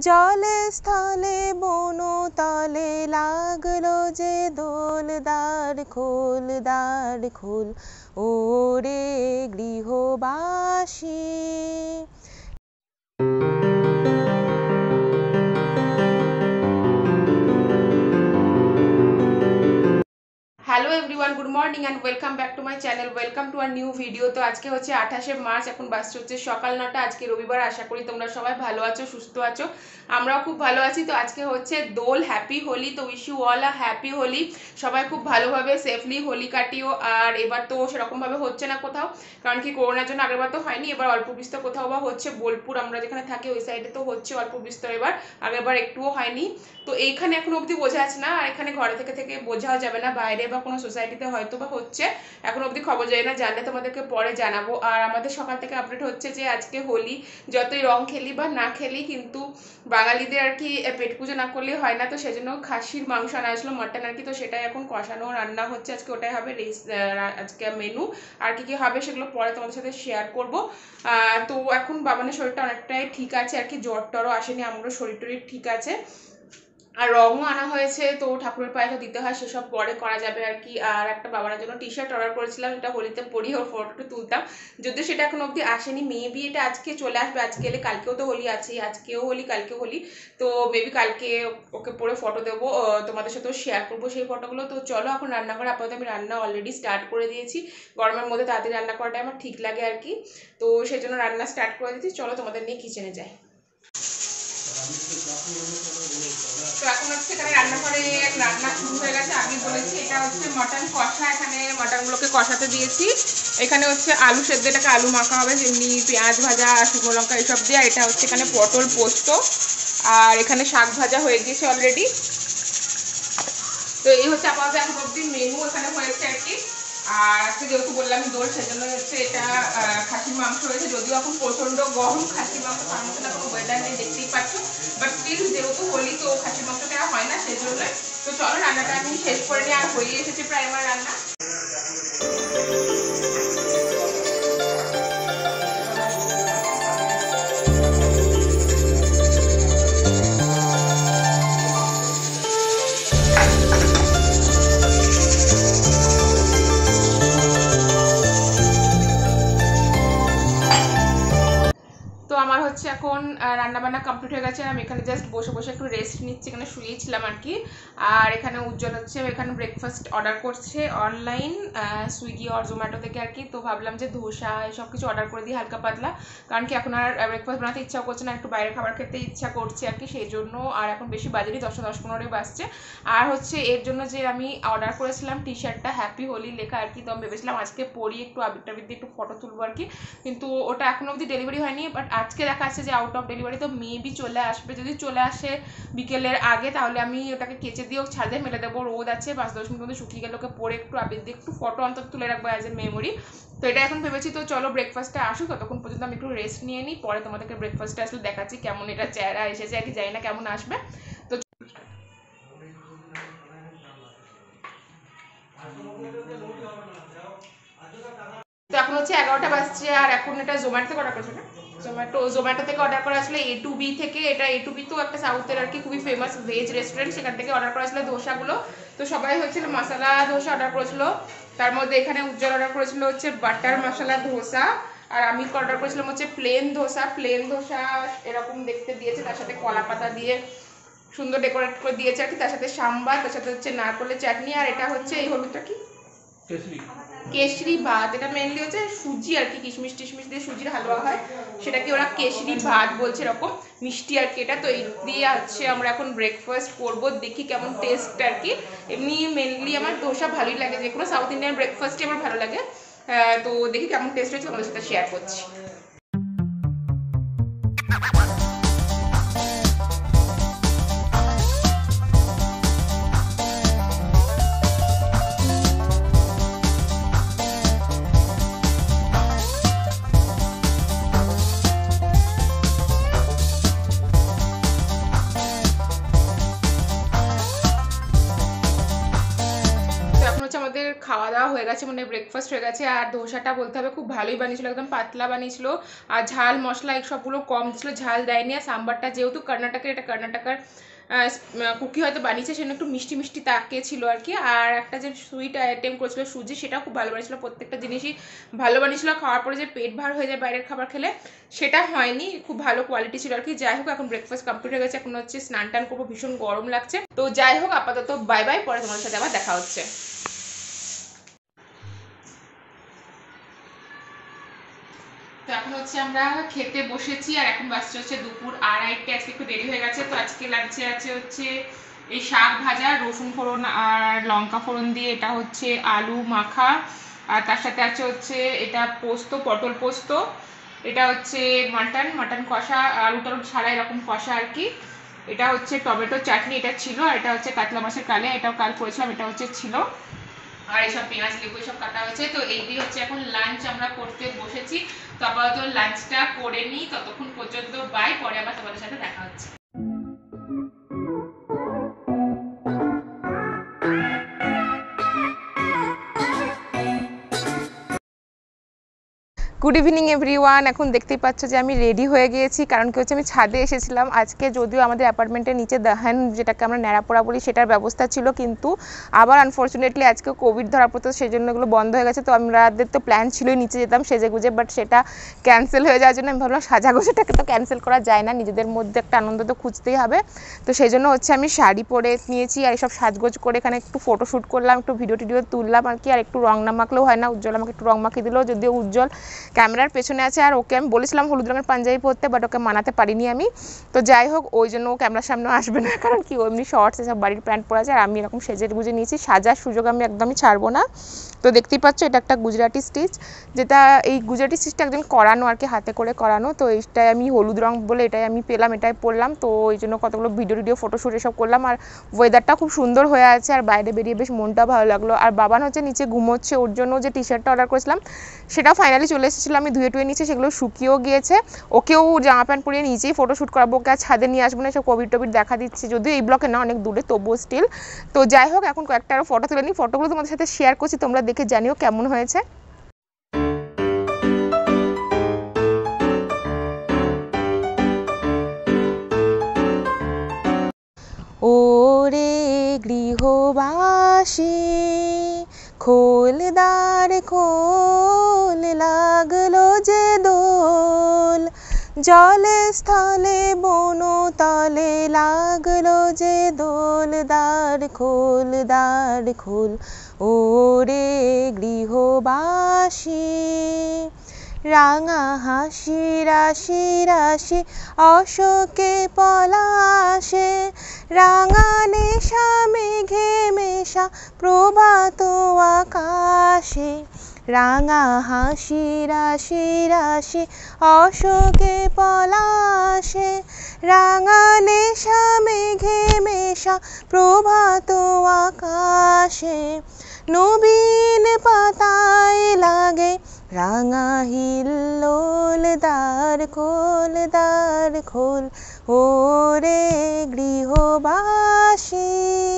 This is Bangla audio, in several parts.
জলে স্থলে বন তলে লাগল যে দোল খোলদার খোল। ওরে গৃহবাসী। Hello everyone good morning and welcome back to my channel welcome to our new video তো আজকে হচ্ছে আঠাশে মার্চ, এখন বাসছে হচ্ছে সকাল নটা। আজকে রবিবার, আশা করি তোমরা সবাই ভালো আছো, সুস্থ আছো। আমরাও খুব ভালো আছি। তো আজকে হচ্ছে দোল হ্যাপি হোলি। তো wish you all a happy Holi. সবাই খুব ভালোভাবে সেফলি হোলি কাটিও। আর এবার তো সেরকমভাবে হচ্ছে না কোথাও, কারণ কি করোনার জন্য আগেরবার তো হয়নি। এবার অল্প বিস্তর কোথাও বা হচ্ছে বোলপুর, আমরা যেখানে থাকি ওই সাইডে তো হচ্ছে অল্প বিস্তর এবার আগেরবার একটুও হয়নি। তো এইখানে এখন অবধি বোঝা যাচ্ছে না। আর এখানে ঘরে থেকে থেকে বোঝাও যাবে না। বাইরে বা কোনো সোসাইটিতে হয়তো বা হচ্ছে। এখন অবধি খবর যায় না, জানলে তোমাদেরকে পরে জানাব। আর আমাদের সকাল থেকে আপডেট হচ্ছে যে আজকে হোলি, যতই রং খেলি বা না খেলি, কিন্তু বাঙালিদের আর কি পেট পুজো না করলে হয় না। তো সেজন্য খাসির মাংস আনা আসলো মাটন আর কি, তো সেটাই এখন কষানো, রান্না হচ্ছে আজকে। ওটাই হবে আজকে মেনু আর কি কি হবে সেগুলো পরে তোমাদের সাথে শেয়ার করব। তো এখন বাবানের শরীরটা অনেকটাই ঠিক আছে। আর কি জ্বর টরও আসেনি, আমারও শরীর টরীর ঠিক আছে। আর রঙও আনা হয়েছে, তো ঠাকুরের পায়ে দিতে হয়, সেসব পরে করা যাবে আর কি। আর একটা বাবার জন্য টি শার্ট অর্ডার করেছিলাম যেটা হোলিতে পরি ওর ফটোটা তুলতাম। যদিও সেটা এখন অবধি আসেনি মেবি এটা আজকে চলে আসবে, আজকে এলে কালকেও তো হোলি আছে, আজকেও হোলি কালকেও হোলি। তো মেবি কালকে ওকে পরে ফটো দেবো তোমাদের সাথেও শেয়ার করব সেই ফটোগুলো তো চলো এখন রান্না করে আপাতত আমি রান্না অলরেডি স্টার্ট করে দিয়েছি। গরমের মধ্যে তাড়াতাড়ি রান্না করাটা আমার ঠিক লাগে আর কি। তো সেই জন্য রান্না স্টার্ট করে দিয়েছি, চলো তোমাদের নিয়ে কিচেনে যাই। তো এখন হচ্ছে এখানে রান্নাঘরে রান্না শুরু হয়ে গেছে। আমি বলেছি, এটা হচ্ছে কষা। এখানে কষাতে দিয়েছি। এখানে হচ্ছে আলু সেদ্ধ আলু মাখা হবে, যেমনি পেঁয়াজ ভাজা, শুকনো লঙ্কা, এসব দিয়ে। এটা হচ্ছে এখানে পটল পোস্ত। আর এখানে শাক ভাজা হয়ে গিয়েছে অলরেডি তো এই হচ্ছে আপাতত এখন অব্দি মেনু এখানে হয়েছে আর কি। আর আজকে যেহেতু বললাম দোল, সেজন্য হচ্ছে এটা খাসির মাংস হয়েছে যদিও এখন প্রচণ্ড গরম, খাসির মাংস খাওয়ার মতো এখন ওয়েদার নেই, দেখতেই পাচ্ছ। বাট স্টিল যেহেতু হোলি, তো খাসির মাংস দেওয়া হয় না সেজন্য তো চলো, রান্নাটা আমি শেষ করে নিয়ে আর হয়ে এসেছে প্রায় আমার রান্না। এখন রান্নাবান্না কমপ্লিট হয়ে গেছে। আমি এখানে জাস্ট বসে বসে একটু রেস্ট নিচ্ছি, এখানে শুয়েছিলাম আর কি। আর এখানে উজ্জ্বল হচ্ছে এখানে ব্রেকফাস্ট অর্ডার করছে অনলাইন সুইগি আর জোম্যাটো থেকে আর কি। তো ভাবলাম যে ধোসা, এসব কিছু অর্ডার করে দিই হালকা পাতলা। কারণ কি এখন আর ব্রেকফাস্ট বানাতে ইচ্ছা করছে না, একটু বাইরে খাবার খেতে ইচ্ছা করছে আর কি সেই জন্য আর এখন বেশি বাজারই দশটা দশ পনেরোই বাজছে। আর হচ্ছে এর জন্য যে আমি অর্ডার করেছিলাম টি শার্টটা হ্যাপি হোলি লেখা আর কি, তো আমি ভেবেছিলাম আজকে পরি একটু, আবির টাবির দিয়ে একটু ফটো তুলবো আর কি। কিন্তু ওটা এখনও অবধি ডেলিভারি হয়নি বাট আজকে দেখা যাচ্ছে যে আউট অফ ডেলিভারি তো মেবি চলে আসবে। যদি চলে আসে বিকেলের আগে, তাহলে আমি ওটাকে কেচে দিয়েও ছাদে মেলে দেবো। রোদ আছে, পাঁচ দশ মিনিট মধ্যে শুকিয়ে গেলে ওকে পরে একটু আবির দিয়ে একটু ফটো অন্তত তুলে রাখব অ্যাজ এ মেমোরি তো এটা এখন ভেবেছি, তো চলো ব্রেকফাস্টটা আসুক, ততক্ষণ পর্যন্ত আমি একটু রেস্ট নিয়ে নিই, পরে তোমাদেরকে ব্রেকফাস্টটা আসলে দেখাচ্ছি, কেমন এটা চেহারা এসেছে আর কি, জানি না কেমন আসবে। তো এখন হচ্ছে এগারোটা বাজছে আর এখন এটা জোম্যাটো থেকে অর্ডার করেছে না? জোম্যাটো জোম্যাটো থেকে অর্ডার করা আসলে এ টু বি থেকে এটা এ টু বি তো একটা সাউথের আর কি খুবই ফেমাস ভেজ রেস্টুরেন্ট সেখান থেকে অর্ডার করা ছিল ধোসাগুলো তো সবাই হচ্ছিল মশলা ধোসা অর্ডার করেছিল। তার মধ্যে এখানে উজ্জ্বল অর্ডার করেছিল হচ্ছে বাটার মশলা ধোসা আর আমি অর্ডার করেছিলাম হচ্ছে প্লেন ধোসা প্লেন ধোসা এরকম দেখতে দিয়েছে, তার সাথে কলা পাতা দিয়ে সুন্দর ডেকোরেট করে দিয়েছে আর কি। তার সাথে সাম্বার, তার সাথে হচ্ছে নারকলের চাটনি, আর এটা হচ্ছে এই হলুদটা কি? কেশরি ভাত, এটা মেনলি হচ্ছে সুজি আর কি, কিশমিশ টিশমিশ দিয়ে সুজির হালুয়া হয়। সেটাকে ওরা কেশরি ভাত বলছে এরকম, মিষ্টি আর কি, এটা তো এই দিয়ে হচ্ছে আমরা এখন ব্রেকফাস্ট করব, দেখি কেমন টেস্ট আর কি। এমনি মেনলি আমার দোসা ভালোই লাগে যে কোনো সাউথ ইন্ডিয়ান ব্রেকফাস্টই আমার ভালো লাগে। তো দেখি কেমন টেস্ট হয়েছে তোমাদের সাথে শেয়ার করছি। খাওয়া খাওয়া দাওয়া হয়ে গেছে মানে ব্রেকফাস্ট হয়ে গেছে, আর ধোসাটা বলতে হবে খুব ভালোই বানিয়েছিল, একদম পাতলা বানিয়েছিল, আর ঝাল, মশলা সবগুলো কম ছিল ঝাল দেয়নি, আর সাম্বারটা যেহেতু কর্ণাটকের, এটা কর্ণাটকের কুকি হয়তো বানিয়েছে, সেজন্য একটু মিষ্টি মিষ্টি তাকে ছিল আর কি, আর একটা যে সুইট আইটেম করেছিল, সুজি, সেটাও খুব ভালো বানিয়েছিল, প্রত্যেকটা জিনিসই ভালো বানিয়েছিল, খাওয়ার পরে যে পেট ভার হয়ে যায় বাইরের খাবার খেলে, সেটা হয়নি, খুব ভালো কোয়ালিটি ছিল আর কি, যাই হোক, এখন ব্রেকফাস্ট কমপ্লিট হয়ে গেছে, এখন হচ্ছে স্নান টান করব, ভীষণ গরম লাগছে, তো যাই হোক, আপাতত বাই বাই পরে তোমার সাথে আবার দেখা হচ্ছে। তো এখন হচ্ছে আমরা খেতে বসেছি আর এখন বাসছে হচ্ছে দুপুর আড়াইটে, আজকে একটু দেরি হয়ে গেছে, তো আজকে লাঞ্চে আছে হচ্ছে এই শাক ভাজা, রসুন ফোড়ন আর লঙ্কা ফোড়ন দিয়ে, এটা হচ্ছে আলু মাখা, আর তার সাথে আছে হচ্ছে এটা পোস্ত, পটল পোস্ত, এটা হচ্ছে মাটন মাটন কষা, আলু টালু ছাড়া এরকম কষা আর কি। এটা হচ্ছে টমেটো চাটনি, এটা ছিল, আর এটা হচ্ছে কাতলা মাছের কালে, এটাও কাল করেছিলাম, এটা হচ্ছে ছিল। আর এইসব পেঁয়াজ, লেবু এসব কাটা হয়েছে। তো এই দিয়ে হচ্ছে এখন লাঞ্চ আমরা করতে বসেছি। তো আপাতত লাঞ্চটা করে নিই, ততক্ষণ পর্যন্ত বাই পরে আবার তোমাদের সাথে দেখা হচ্ছে। গুড ইভিনিং এভরিওয়ান এখন দেখতেই পাচ্ছ যে আমি রেডি হয়ে গিয়েছি, কারণ কি হচ্ছে আমি ছাদে এসেছিলাম। আজকে যদিও আমাদের অ্যাপার্টমেন্টের নিচে দাহান যেটাকে আমরা ন্যাড়াপোড়া বলি, সেটার ব্যবস্থা ছিল, কিন্তু আবার আনফর্চুনেটলি আজকে কোভিড ধরা পড়তো সেই জন্য এগুলো বন্ধ হয়ে গেছে। তো আমাদের তো প্ল্যান ছিলই নিচে যেতাম সেজে গুজে বাট সেটা ক্যান্সেল হয়ে যাওয়ার জন্য আমি ভাবলাম সাজাগোজাটাকে তো ক্যান্সেল করা যায় না, নিজেদের মধ্যে একটা আনন্দ তো খুঁজতেই হবে। তো সেই জন্য হচ্ছে আমি শাড়ি পরে নিয়েছি, আর এসব সাজগোজ করে এখানে একটু ফটোশ্যুট করলাম, একটু ভিডিও টিডিও তুললাম আর কি, আর একটু রং না মাখলেও হয় না, উজ্জ্বল আমাকে একটু রং মাখিয়ে দিলেও, যদিও উজ্জ্বল। ক্যামেরার পেছনে আছে আর ওকে আমি বলেছিলাম হলুদ রঙের পাঞ্জাবি পরতে বাট ওকে মানাতে পারিনি আমি। তো যাই হোক, ওই জন্য ও ক্যামেরার সামনে আসবে না, কারণ কি এমনি শর্টস এসব বাড়ির প্যান্ট পরা যায় আর আমি এরকম সেজে গুজে নিয়েছি, সাজার সুযোগ আমি একদমই ছাড়বো না। তো দেখতেই পাচ্ছ, এটা একটা গুজরাটি স্টিচ, যেটা এই গুজরাটি স্টিচটা একজন করানো আর কি, হাতে করে করানো। তো এইটাই আমি হলুদ রঙ বলে এটাই আমি পেলাম, এটাই পরলাম। তো ওই জন্য কতগুলো ভিডিও টিডিও ফটোশ্যুট এসব করলাম, আর ওয়েদারটা খুব সুন্দর হয়ে আছে, আর বাইরে বেরিয়ে বেশ মনটা ভালো লাগল। আর বাবান হচ্ছে নিচে ঘুমোচ্ছে, ওর জন্য যে টি শার্টটা অর্ডার করেছিলাম সেটা ফাইনালি চলে এসেছিল, আমি ধুয়ে টুয়ে নিচে সেগুলো শুকিয়েও গিয়েছে। ওকেও জামা প্যান্ট পরিয়ে নিচেই ফটোশ্যুট করাবো, ওকে আর ছাদে নিয়ে আসব না সব কোভিড টোভিড দেখা দিচ্ছে। যদিও এই ব্লকে না, অনেক দূরে, তবুও স্টিল তো যাই হোক, এখন কয়েকটা আরও ফটো তুলে নিই। ফটোগুলো তোমাদের সাথে শেয়ার করছি, তোমরা দেখে জানিও কেমন হয়েছে। ওরে গৃহবাসী, খোলদার খোল লাগল যে দোল। জলে স্থলে বন তলে লাগল যে দোল। দ্বার খোল দ্বার খোল, ওরে গৃহবাসী। রাঙা হাসি, রাশি রাশি, অশোকে পলাশে। রাঙা নেশা, মেঘে মেশা, প্রভাত আকাশে। রাঙা হাসি, রাশি রাশি, অশোকে পলাশে। রাঙা নেশা, মেঘে মেশা, প্রভাত আকাশে। নবীন পাতায় লাগে রাঙা হিল্লোল দ্বার, খোল দ্বার, খোল। ওরে গৃহবাসী।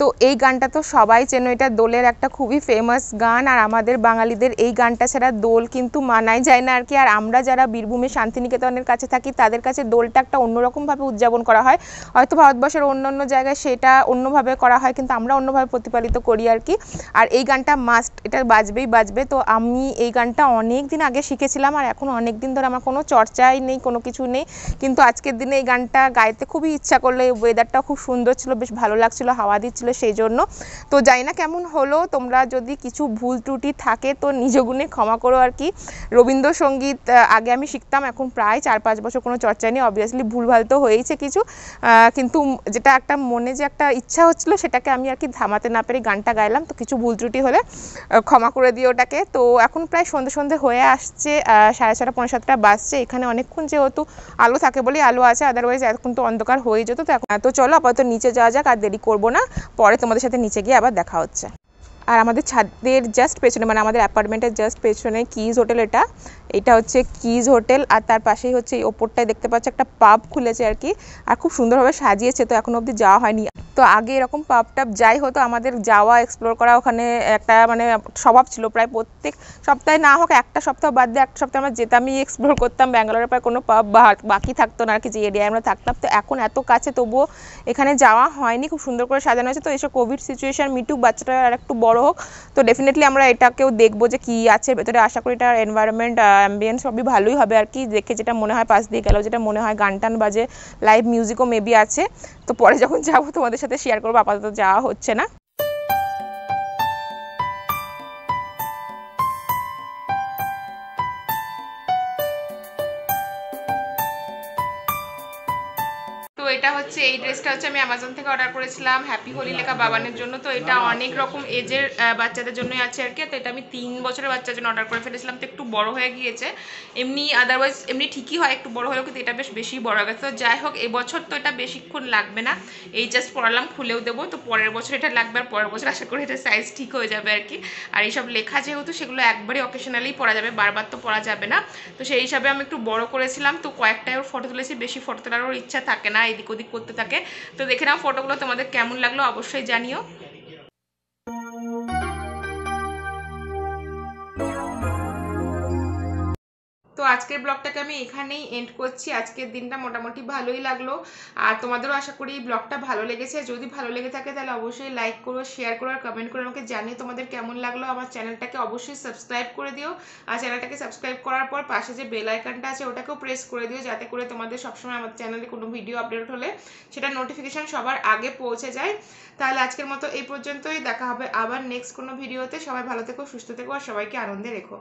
তো এই গানটা তো সবাই চেনো, এটা দোলের একটা খুবই ফেমাস গান, আর আমাদের বাঙালিদের এই গানটা ছাড়া দোল কিন্তু মানাই যায় না আর কি। আর আমরা যারা বীরভূমে শান্তিনিকেতনের কাছে থাকি, তাদের কাছে দোলটা একটা অন্যরকমভাবে উদযাপন করা হয়। হয়তো ভারতবর্ষের অন্য অন্য জায়গায় সেটা অন্যভাবে করা হয়, কিন্তু আমরা অন্যভাবে প্রতিপালিত করি আর কি। আর এই গানটা মাস্ট এটা বাজবেই বাজবে। তো আমি এই গানটা অনেক দিন আগে শিখেছিলাম, আর এখন অনেক দিন ধরে আমার কোনো চর্চাই নেই, কোনো কিছু নেই। কিন্তু আজকের দিনে এই গানটা গাইতে খুবই ইচ্ছা করল, এই ওয়েদারটা খুব সুন্দর ছিল, বেশ ভালো লাগছিল, হাওয়া দিচ্ছিল। সেই জন্য তো জানি না কেমন হলো, তোমরা যদি কিছু ভুল ত্রুটি থাকে তো নিজ গুণে ক্ষমা করো আর কি। রবীন্দ্রসঙ্গীত আগে আমি শিখতাম, এখন প্রায় চার পাঁচ বছর কোনো চর্চা নেই অবভিয়াসলি ভুলভাল তো হয়েইছে কিছু। কিন্তু যেটা একটা মনে যে একটা ইচ্ছা হচ্ছিল, সেটাকে আমি আর কি থামাতে না পেরে গানটা গাইলাম। তো কিছু ভুল ত্রুটি হলে ক্ষমা করে দিও ওটাকে। তো এখন প্রায় সন্ধে সন্ধে হয়ে আসছে সাড়ে ছটা পনেরো সাতটা বাজছে। এখানে অনেকক্ষণ যেহেতু আলো থাকে বলেই আলো আছে আদারওয়াইজ এখন তো অন্ধকার হয়ে যেত। তো তো চলো আপাতত নিচে যাওয়া যাক, আর দেরি করব না। পরে তোমাদের সাথে নিচে গিয়ে আবার দেখা হচ্ছে। আর আমাদের ছাদের জাস্ট পেছনে মানে আমাদের অ্যাপার্টমেন্টের জাস্ট পেছনে কিজ হোটেল এটা এটা হচ্ছে কিজ হোটেল আর তার পাশেই হচ্ছে এই ওপরটায় দেখতে পাচ্ছ একটা পাব খুলেছে আর কি, আর খুব সুন্দরভাবে সাজিয়েছে, তো এখনও অবধি যাওয়া হয়নি। তো আগে এরকম পাব টাব যাই হতো আমাদের যাওয়া এক্সপ্লোর করা ওখানে একটা মানে স্বভাব ছিল প্রায় প্রত্যেক সপ্তাহে না হোক, একটা সপ্তাহ বাদ দিয়ে একটা সপ্তাহে আমরা যেতামই এক্সপ্লোর করতাম, ব্যাঙ্গালোরের প্রায় কোনো পাব বাকি থাকতো না আর কি, যে এরিয়ায় আমরা থাকতাম। তো এখন এত কাছে তবুও এখানে যাওয়া হয়নি, খুব সুন্দর করে সাজানো হয়েছে। তো এসব কোভিড সিচুয়েশান মিটুক বাচ্চাটা আর একটু বড় হোক, তো ডেফিনেটলি আমরা এটাকেও দেখব যে কী আছে, ভেতরে আশা করি এটার এনভায়রনমেন্ট অ্যাম্বিয়েন্স সবই ভালোই হবে আর কি। দেখে যেটা মনে হয় পাশ দিয়ে গেলেও যেটা মনে হয় গান টান বাজে লাইভ মিউজিকও মেবি আছে। তো পরে যখন যাব তোমাদের সাথে শেয়ার করব, আপাতত যাওয়া হচ্ছে না। হচ্ছে এই ড্রেসটা হচ্ছে আমি অ্যামাজন থেকে অর্ডার করেছিলাম হ্যাপি হোলি লেখা বাবানের জন্য। তো এটা অনেক রকম এজের বাচ্চাদের জন্যই আছে আর কি। তো এটা আমি তিন বছরের বাচ্চার জন্য অর্ডার করে ফেলেছিলাম। তো একটু বড় হয়ে গিয়েছে। এমনি আদারওয়াইজ এমনি ঠিকই হয়, একটু বড় হলেও কিন্তু এটা বেশ বেশি বড় হয়ে গেছে। তো যাই হোক এবছর তো এটা বেশিক্ষণ লাগবে না। এই জাস্ট পড়ালাম, খুলেও দেবো। তো পরের বছর এটা লাগবে আর পরের বছর আশা করি এটা সাইজ ঠিক হয়ে যাবে আর কি। আর এইসব লেখা যেহেতু, সেগুলো একবারই অকেশনালি পড়া যাবে, বারবার তো পড়া যাবে না। তো সেই হিসাবে আমি একটু বড় করেছিলাম। তো কয়েকটাই ওর ফটো তুলেছি, বেশি ফটো তোলার ওর ইচ্ছা থাকে না, এদিক ওদিক করতে থাকে। তো দেখে নাও ফটোগুলো তোমাদের কেমন লাগল অবশ্যই জানিও। আজকের ব্লগটাকে আমি এখানেই এন্ড করছি। আজকের দিনটা মোটামুটি ভালোই লাগল। আর তোমাদেরও আশা করি এই ব্লগটা ভালো লেগেছে। যদি ভালো লেগে থাকে তাহলে অবশ্যই লাইক করো শেয়ার করো আর কমেন্ট করে। আমাকে জানিয়ে তোমাদের কেমন লাগল আমার চ্যানেলটাকে অবশ্যই সাবস্ক্রাইব করে দিও। আর চ্যানেলটাকে সাবস্ক্রাইব করার পর পাশে যে বেল আইকনটা আছে ওটাকেও প্রেস করে দিও যাতে করে তোমাদের সবসময় আমার চ্যানেলে কোনো ভিডিও আপডেট হলে সেটা নোটিফিকেশান সবার আগে পৌঁছে যায়। তাহলে আজকের মতো এই পর্যন্তই। দেখা হবে আবার নেক্সট কোনো ভিডিওতে সবাই ভালো থেকো, সুস্থ থেকো আর সবাইকে আনন্দে রেখো।